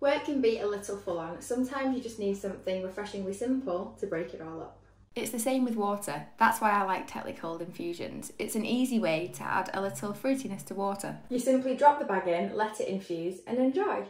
Work can be a little full on. Sometimes you just need something refreshingly simple to break it all up. It's the same with water. That's why I like Tetley Cold Infusions. It's an easy way to add a little fruitiness to water. You simply drop the bag in, let it infuse, and enjoy.